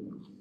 Mm-hmm.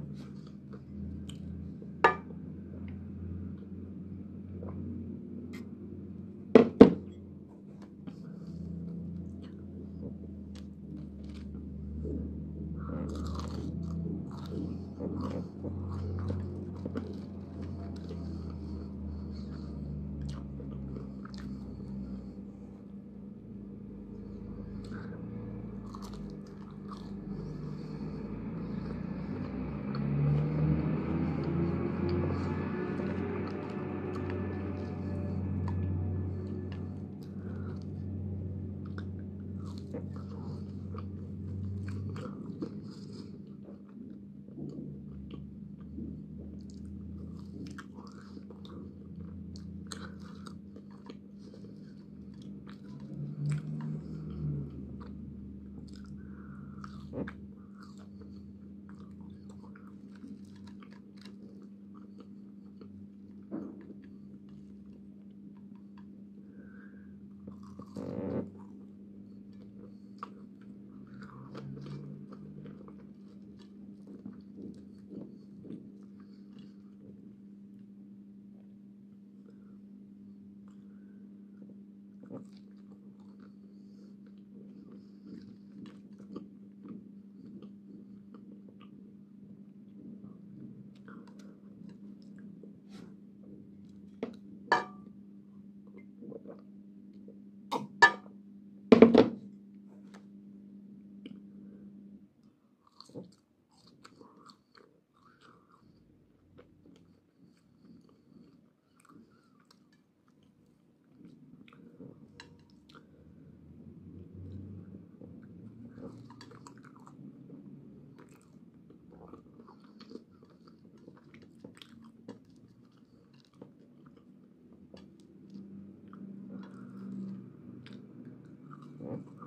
purposes. Yep.